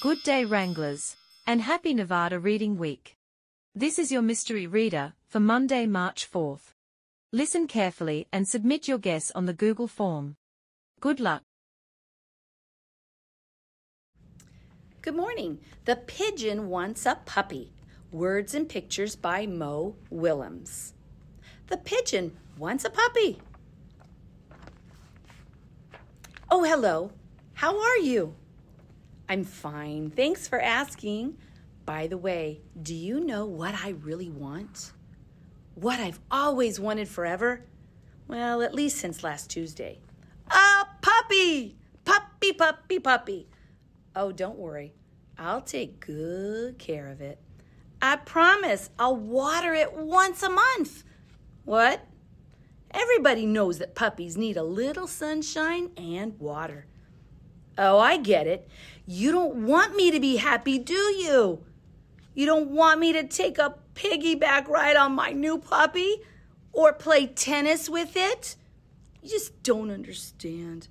Good day, Wranglers, and happy Nevada Reading Week. This is your mystery reader for Monday, March 4th. Listen carefully and submit your guess on the Google form. Good luck. Good morning. The Pigeon Wants a Puppy. Words and Pictures by Mo Willems. The pigeon wants a puppy. Oh, hello. How are you? I'm fine. Thanks for asking. By the way, do you know what I really want? What I've always wanted forever? Well, at least since last Tuesday. A puppy! Puppy, puppy, puppy. Oh, don't worry. I'll take good care of it. I promise I'll water it once a month. What? Everybody knows that puppies need a little sunshine and water. Oh, I get it. You don't want me to be happy, do you? You don't want me to take a piggyback ride on my new puppy or play tennis with it? You just don't understand.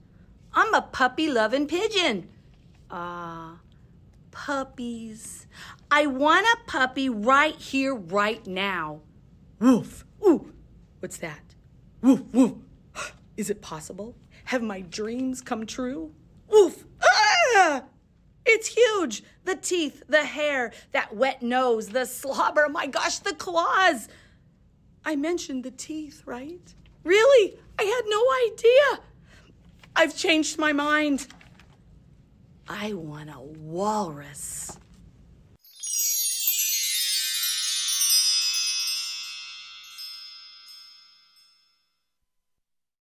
I'm a puppy loving pigeon. Ah, puppies. I want a puppy right here, right now. Woof. Ooh, what's that? Woof, woof. Is it possible? Have my dreams come true? Woof. Ah! It's huge. The teeth, the hair, that wet nose, the slobber. My gosh, the claws. I mentioned the teeth, right? Really? I had no idea. I've changed my mind. I want a walrus.